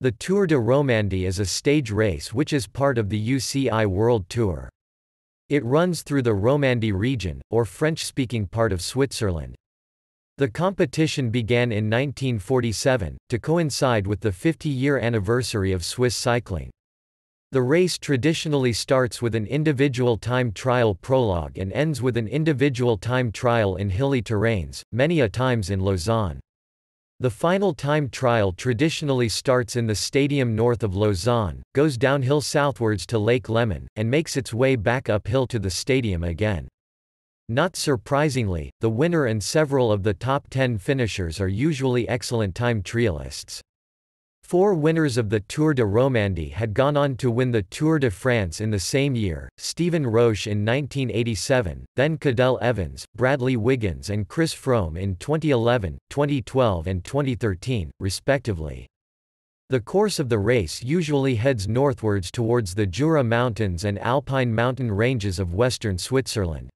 The Tour de Romandie is a stage race which is part of the UCI World Tour. It runs through the Romandie region, or French-speaking part of Switzerland. The competition began in 1947, to coincide with the 50-year anniversary of Swiss cycling. The race traditionally starts with an individual time trial prologue and ends with an individual time trial in hilly terrains, many a times in Lausanne. The final time trial traditionally starts in the stadium north of Lausanne, goes downhill southwards to Lake Léman, and makes its way back uphill to the stadium again. Not surprisingly, the winner and several of the top 10 finishers are usually excellent time trialists. Four winners of the Tour de Romandie had gone on to win the Tour de France in the same year, Stephen Roche in 1987, then Cadel Evans, Bradley Wiggins and Chris Froome in 2011, 2012 and 2013, respectively. The course of the race usually heads northwards towards the Jura Mountains and Alpine mountain ranges of western Switzerland.